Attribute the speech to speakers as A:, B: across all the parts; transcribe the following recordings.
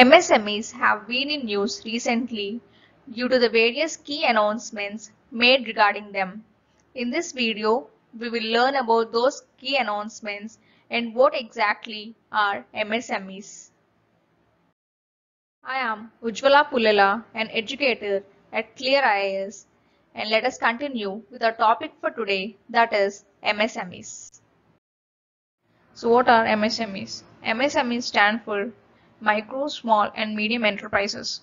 A: MSMEs have been in news recently due to the various key announcements made regarding them. In this video, we will learn about those key announcements and what exactly are MSMEs. I am Ujjwala Pullela, an educator at Clear IAS, and let us continue with our topic for today that is MSMEs. So what are MSMEs? MSMEs stand for Micro, Small and Medium Enterprises.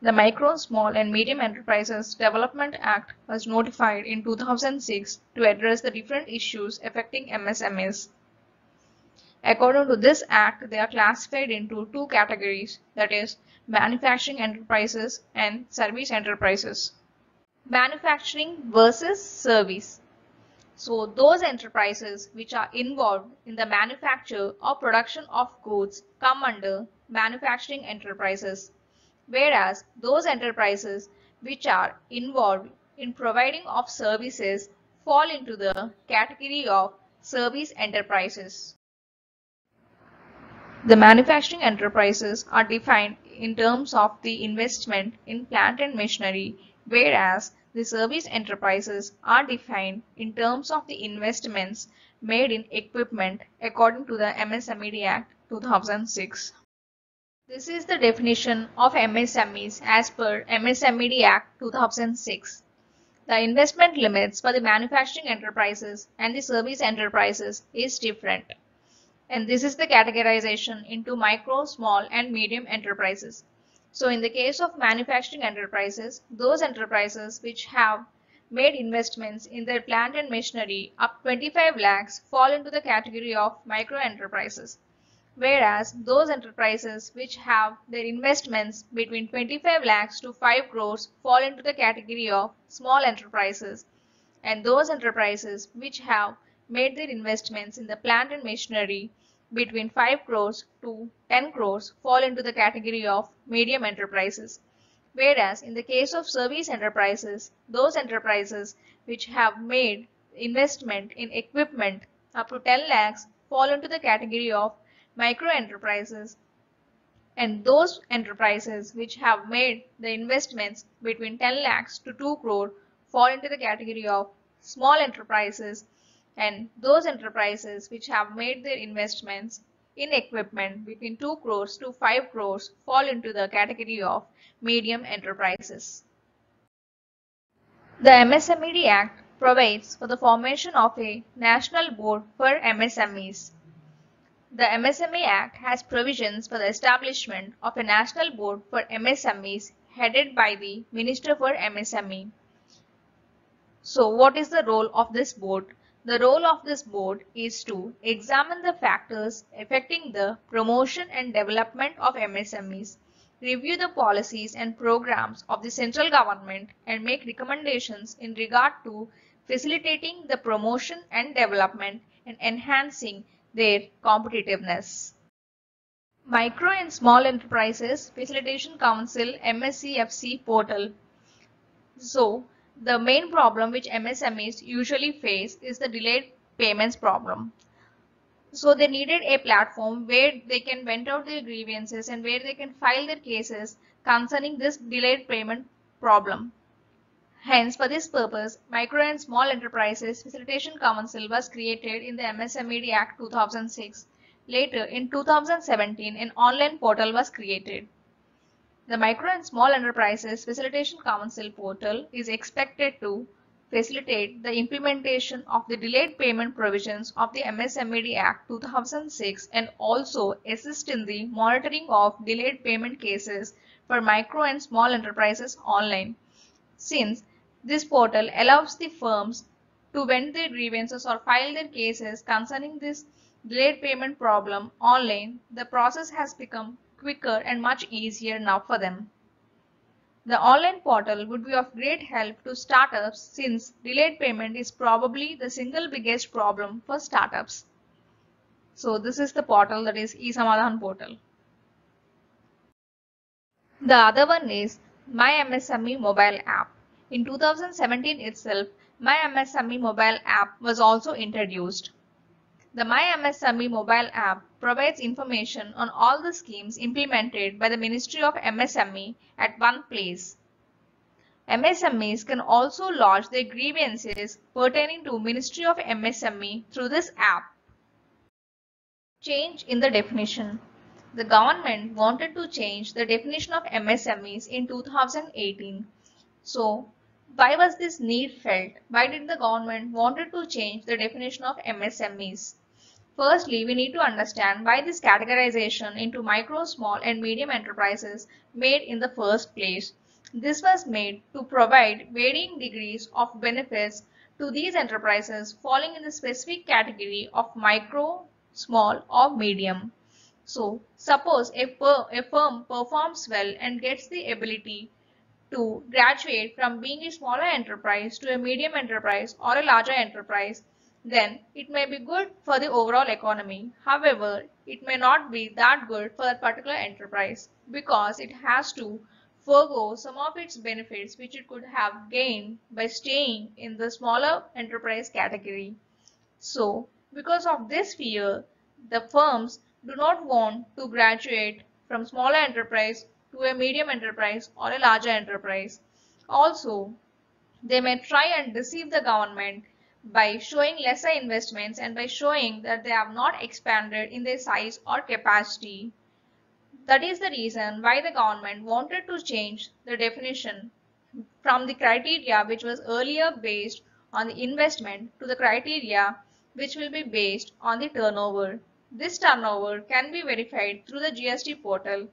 A: The Micro, Small and Medium Enterprises Development Act was notified in 2006 to address the different issues affecting MSMEs. According to this act, they are classified into two categories that is, manufacturing enterprises and service enterprises. Manufacturing versus service. So those enterprises which are involved in the manufacture or production of goods come under manufacturing enterprises, whereas those enterprises which are involved in providing of services fall into the category of service enterprises. The manufacturing enterprises are defined in terms of the investment in plant and machinery, whereas the service enterprises are defined in terms of the investments made in equipment according to the MSMED Act 2006. This is the definition of MSMEs as per MSMED Act 2006. The investment limits for the manufacturing enterprises and the service enterprises is different. And this is the categorization into micro, small and medium enterprises. So in the case of manufacturing enterprises, those enterprises which have made investments in their plant and machinery up 25 lakhs fall into the category of micro enterprises. Whereas those enterprises which have their investments between 25 lakhs to 5 crores fall into the category of small enterprises. And those enterprises which have made their investments in the plant and machinery between 5 crores to 10 crores fall into the category of medium enterprises. Whereas in the case of service enterprises, those enterprises which have made investment in equipment up to 10 lakhs fall into the category of micro enterprises and those enterprises which have made the investments between 10 lakhs to 2 crore fall into the category of small enterprises and those enterprises which have made their investments in equipment between 2 crores to 5 crores fall into the category of medium enterprises. The MSMED Act provides for the formation of a national board for MSMEs. The MSME Act has provisions for the establishment of a national board for MSMEs headed by the Minister for MSME. So what is the role of this board? The role of this board is to examine the factors affecting the promotion and development of MSMEs, review the policies and programs of the central government and make recommendations in regard to facilitating the promotion and development and enhancing their competitiveness. Micro and Small Enterprises Facilitation Council MSEFC portal. So, the main problem which MSMEs usually face is the delayed payments problem. So they needed a platform where they can vent out their grievances and where they can file their cases concerning this delayed payment problem. Hence, for this purpose, Micro and Small Enterprises Facilitation Council was created in the MSMED Act 2006. Later, in 2017, an online portal was created. The Micro and Small Enterprises Facilitation Council portal is expected to facilitate the implementation of the delayed payment provisions of the MSMED Act 2006 and also assist in the monitoring of delayed payment cases for micro and small enterprises online. Since this portal allows the firms to vent their grievances or file their cases concerning this delayed payment problem online, the process has become quicker and much easier now for them. The online portal would be of great help to startups since delayed payment is probably the single biggest problem for startups. So this is the portal that is eSamadhan portal. The other one is My MSME mobile app. In 2017 itself, My MSME mobile app was also introduced. The MyMSME mobile app provides information on all the schemes implemented by the Ministry of MSME at one place. MSMEs can also lodge their grievances pertaining to Ministry of MSME through this app. Change in the definition. The government wanted to change the definition of MSMEs in 2018. So, why was this need felt? Why did the government wanted to change the definition of MSMEs? Firstly, we need to understand why this categorization into micro, small and medium enterprises made in the first place. This was made to provide varying degrees of benefits to these enterprises falling in the specific category of micro, small or medium. So, suppose a, per, a firm performs well and gets the ability to graduate from being a smaller enterprise to a medium enterprise or a larger enterprise then it may be good for the overall economy. However, it may not be that good for a particular enterprise because it has to forego some of its benefits which it could have gained by staying in the smaller enterprise category. So, because of this fear, the firms do not want to graduate from smaller enterprise to a medium enterprise or a larger enterprise. Also, they may try and deceive the government by showing lesser investments and by showing that they have not expanded in their size or capacity. That is the reason why the government wanted to change the definition from the criteria which was earlier based on the investment to the criteria which will be based on the turnover. This turnover can be verified through the GST portal.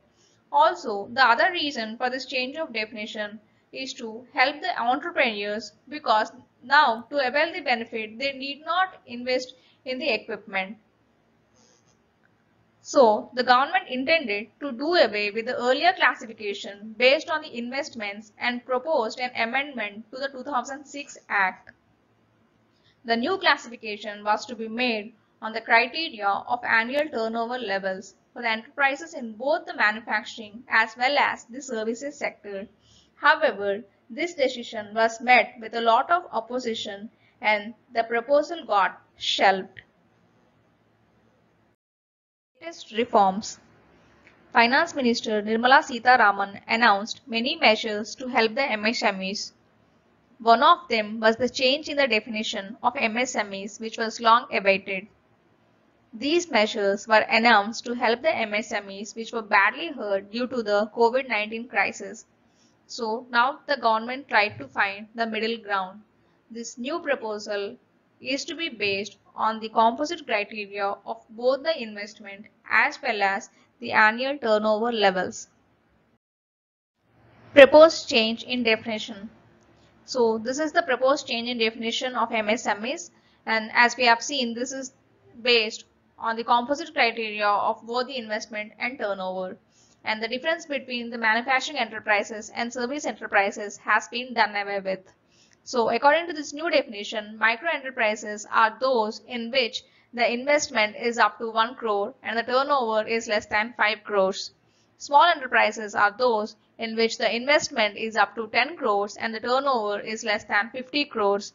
A: Also, the other reason for this change of definition is to help the entrepreneurs because now to avail the benefit they need not invest in the equipment. So the government intended to do away with the earlier classification based on the investments and proposed an amendment to the 2006 Act. The new classification was to be made on the criteria of annual turnover levels for the enterprises in both the manufacturing as well as the services sector. However, this decision was met with a lot of opposition and the proposal got shelved. Latest reforms Finance Minister Nirmala Sitharaman announced many measures to help the MSMEs. One of them was the change in the definition of MSMEs which was long awaited. These measures were announced to help the MSMEs which were badly hurt due to the COVID-19 crisis so now the government tried to find the middle ground. This new proposal is to be based on the composite criteria of both the investment as well as the annual turnover levels. Proposed change in definition. So this is the proposed change in definition of MSMEs and as we have seen this is based on the composite criteria of both the investment and turnover and the difference between the manufacturing enterprises and service enterprises has been done away with. So according to this new definition, micro enterprises are those in which the investment is up to 1 crore and the turnover is less than 5 crores. Small enterprises are those in which the investment is up to 10 crores and the turnover is less than 50 crores.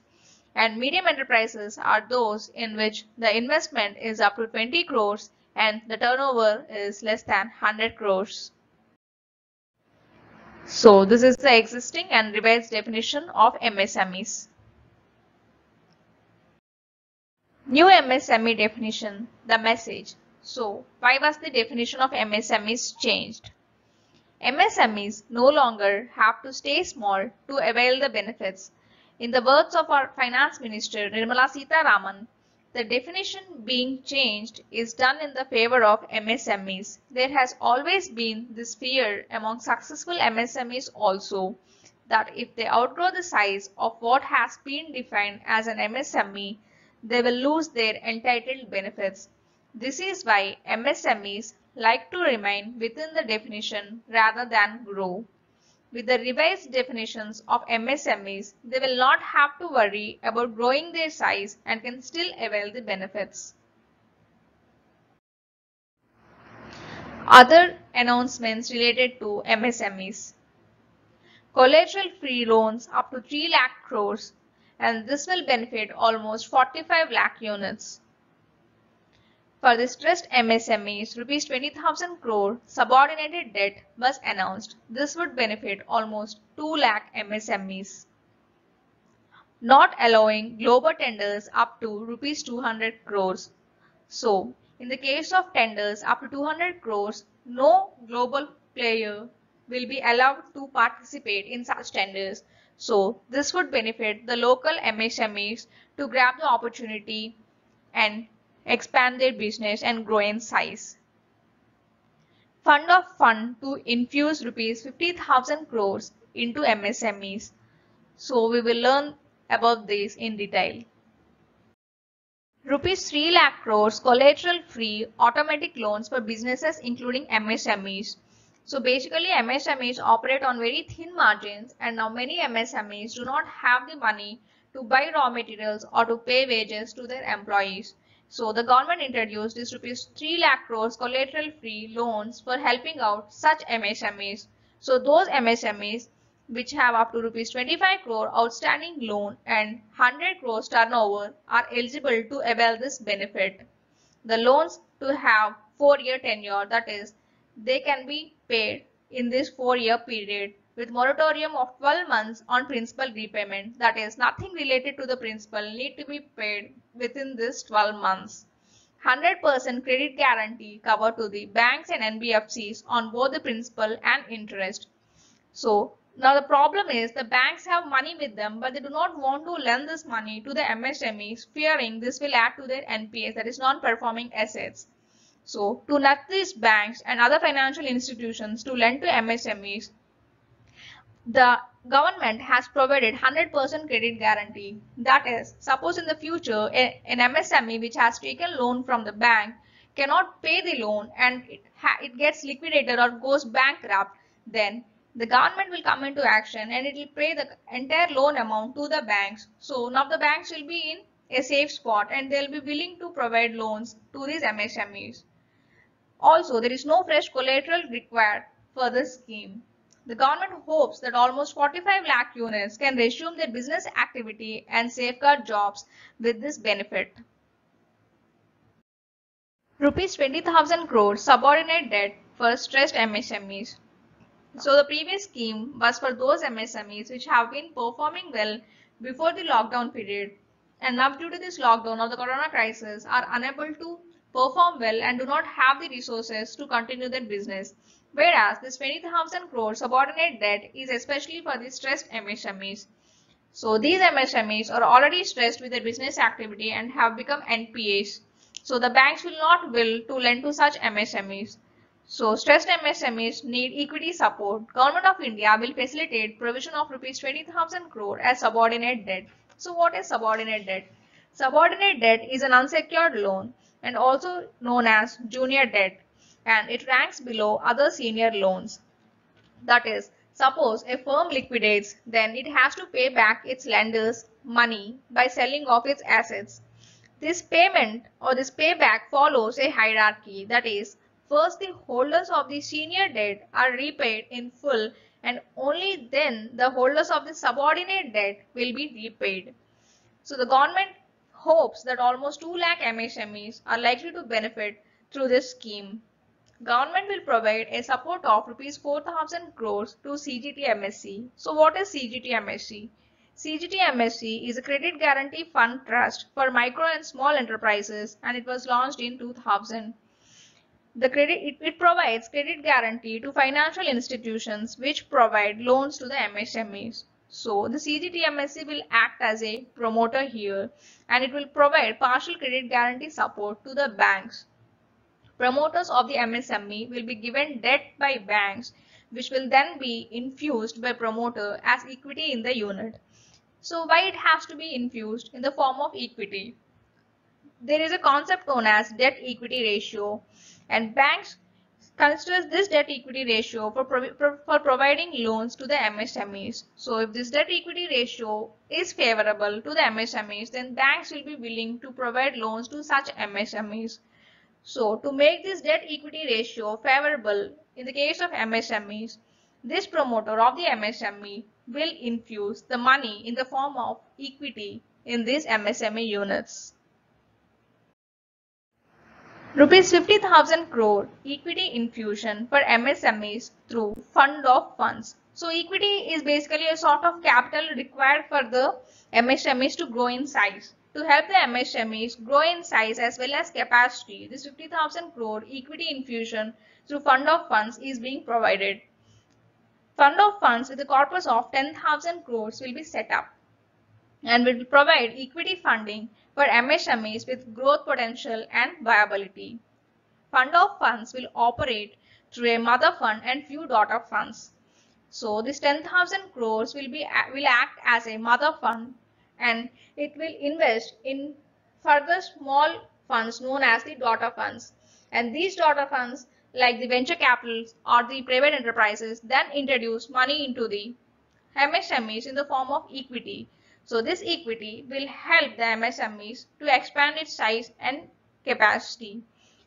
A: And medium enterprises are those in which the investment is up to 20 crores and the turnover is less than 100 crores. So this is the existing and revised definition of MSMEs. New MSME definition, the message. So why was the definition of MSMEs changed? MSMEs no longer have to stay small to avail the benefits. In the words of our Finance Minister Nirmala Sitharaman, the definition being changed is done in the favor of MSMEs. There has always been this fear among successful MSMEs also that if they outgrow the size of what has been defined as an MSME, they will lose their entitled benefits. This is why MSMEs like to remain within the definition rather than grow. With the revised definitions of MSMEs, they will not have to worry about growing their size and can still avail the benefits. Other announcements related to MSMEs. Collateral free loans up to 3 lakh crores and this will benefit almost 45 lakh units. For the stressed MSMEs, rupees 20,000 crore subordinated debt was announced. This would benefit almost 2 lakh MSMEs. Not allowing global tenders up to rupees 200 crores. So, in the case of tenders up to 200 crores, no global player will be allowed to participate in such tenders. So, this would benefit the local MSMEs to grab the opportunity and expand their business and grow in size. Fund of Fund to infuse rupees 50,000 crores into MSMEs. So we will learn about this in detail. Rupees 3 lakh crores collateral free automatic loans for businesses including MSMEs. So basically MSMEs operate on very thin margins and now many MSMEs do not have the money to buy raw materials or to pay wages to their employees. So the government introduced this rupees 3 lakh crores collateral free loans for helping out such MSMEs. So those MSMEs which have up to rupees 25 crore outstanding loan and 100 crores turnover are eligible to avail this benefit. The loans to have 4 year tenure that is they can be paid in this 4 year period with moratorium of 12 months on principal repayment. That is nothing related to the principal need to be paid within this 12 months. 100% credit guarantee cover to the banks and NBFCs on both the principal and interest. So now the problem is the banks have money with them but they do not want to lend this money to the MSMEs fearing this will add to their NPAs that is non-performing assets. So to nudge these banks and other financial institutions to lend to MSMEs the government has provided 100% credit guarantee. That is, suppose in the future an MSME which has taken loan from the bank cannot pay the loan and it, it gets liquidated or goes bankrupt, then the government will come into action and it will pay the entire loan amount to the banks. So now the banks will be in a safe spot and they'll be willing to provide loans to these MSMEs. Also, there is no fresh collateral required for this scheme. The government hopes that almost 45 lakh units can resume their business activity and safeguard jobs with this benefit. Rupees 20,000 crore subordinate debt for stressed MSMEs. So the previous scheme was for those MSMEs which have been performing well before the lockdown period and now due to this lockdown or the corona crisis are unable to perform well and do not have the resources to continue their business. Whereas this 20,000 crore subordinate debt is especially for the stressed MSMEs. So these MSMEs are already stressed with their business activity and have become NPAs. So the banks will not will to lend to such MSMEs. So stressed MSMEs need equity support. Government of India will facilitate provision of rupees 20,000 crore as subordinate debt. So what is subordinate debt? Subordinate debt is an unsecured loan and also known as junior debt and it ranks below other senior loans. That is, suppose a firm liquidates, then it has to pay back its lenders money by selling off its assets. This payment or this payback follows a hierarchy. That is, first the holders of the senior debt are repaid in full and only then the holders of the subordinate debt will be repaid. So the government hopes that almost 2 lakh MSMEs are likely to benefit through this scheme. Government will provide a support of rupees 4000 crores to CGTMSE. So what is CGTMSE? CGTMSE is a credit guarantee fund trust for micro and small enterprises and it was launched in 2000. The credit it, it provides credit guarantee to financial institutions which provide loans to the MSMEs. So the CGTMSE will act as a promoter here and it will provide partial credit guarantee support to the banks Promoters of the MSME will be given debt by banks which will then be infused by promoter as equity in the unit. So why it has to be infused in the form of equity? There is a concept known as debt equity ratio and banks considers this debt equity ratio for, for providing loans to the MSMEs. So if this debt equity ratio is favorable to the MSMEs, then banks will be willing to provide loans to such MSMEs. So to make this debt equity ratio favorable in the case of MSMEs, this promoter of the MSME will infuse the money in the form of equity in these MSME units. Rupees 50,000 crore equity infusion for MSMEs through fund of funds. So equity is basically a sort of capital required for the MSMEs to grow in size. To help the MSMEs grow in size as well as capacity, this 50,000 crore equity infusion through fund of funds is being provided. Fund of funds with a corpus of 10,000 crores will be set up and will provide equity funding for MSMEs with growth potential and viability. Fund of funds will operate through a mother fund and few daughter funds. So this 10,000 crores will be will act as a mother fund and it will invest in further small funds known as the daughter funds. And these daughter funds like the venture capitals or the private enterprises then introduce money into the MSMEs in the form of equity so this equity will help the MSMEs to expand its size and capacity.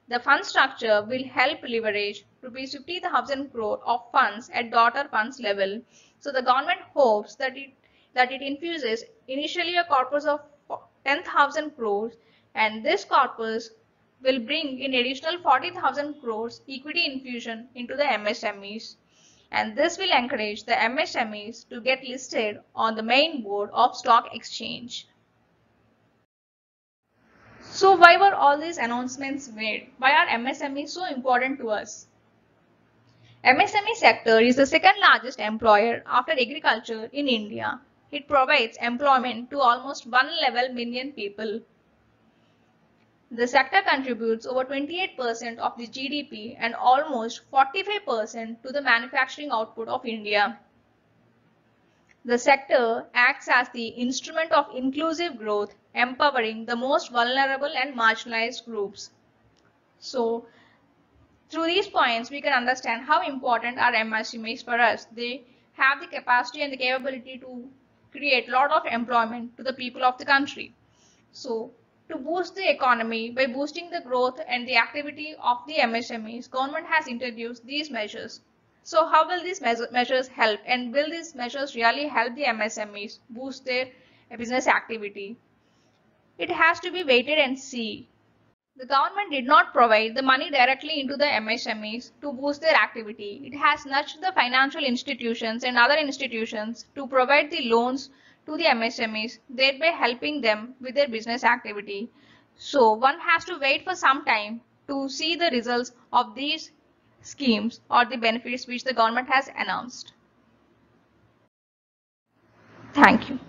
A: The fund structure will help leverage rupees 50,000 crore of funds at daughter funds level. So the government hopes that it that it infuses initially a corpus of 10,000 crores and this corpus will bring in additional 40,000 crores equity infusion into the MSMEs and this will encourage the MSMEs to get listed on the main board of stock exchange. So why were all these announcements made? Why are MSMEs so important to us? MSME sector is the second largest employer after agriculture in India. It provides employment to almost 111 million people. The sector contributes over 28% of the GDP and almost 45% to the manufacturing output of India. The sector acts as the instrument of inclusive growth, empowering the most vulnerable and marginalized groups. So, through these points, we can understand how important our MSMEs for us. They have the capacity and the capability to create a lot of employment to the people of the country. So, to boost the economy by boosting the growth and the activity of the MSMEs, government has introduced these measures. So how will these measures help and will these measures really help the MSMEs boost their business activity? It has to be waited and see. The government did not provide the money directly into the MSMEs to boost their activity. It has nudged the financial institutions and other institutions to provide the loans to the MSMEs, thereby helping them with their business activity. So one has to wait for some time to see the results of these schemes or the benefits which the government has announced. Thank you.